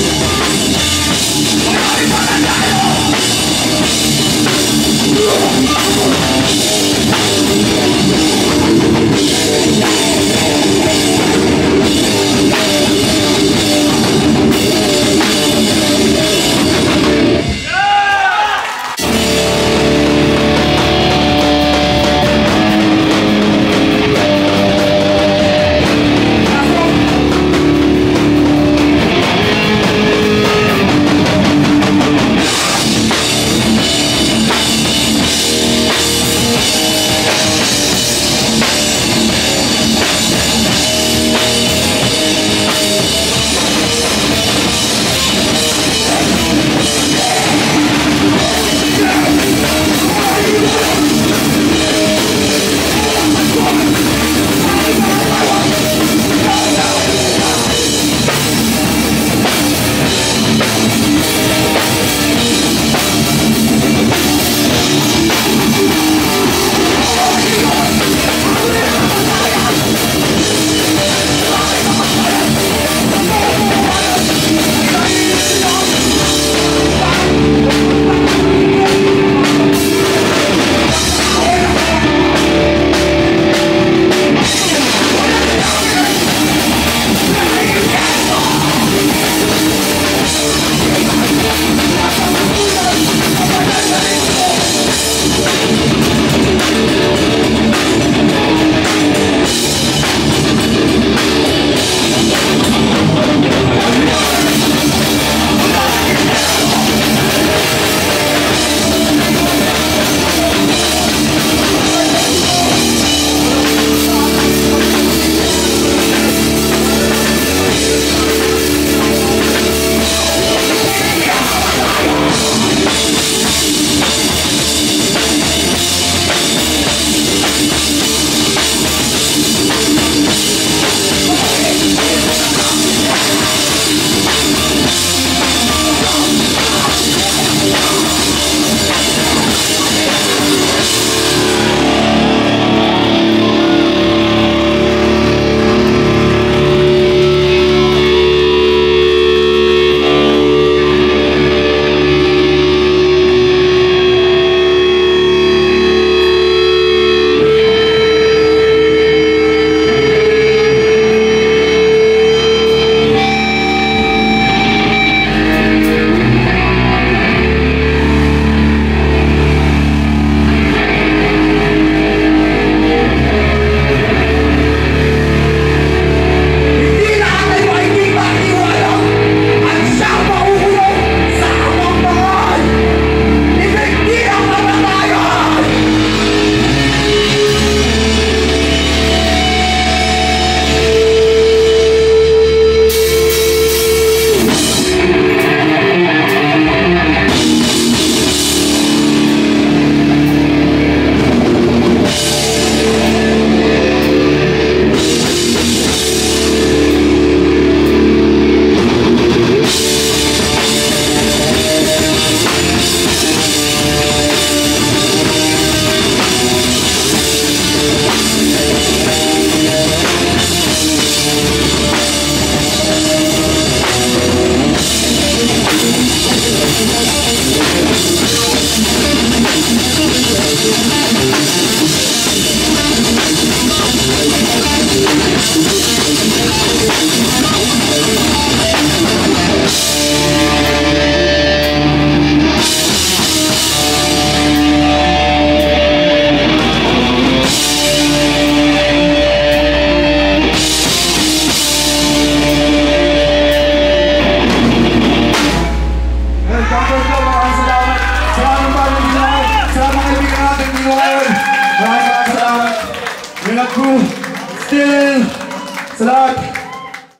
We're not even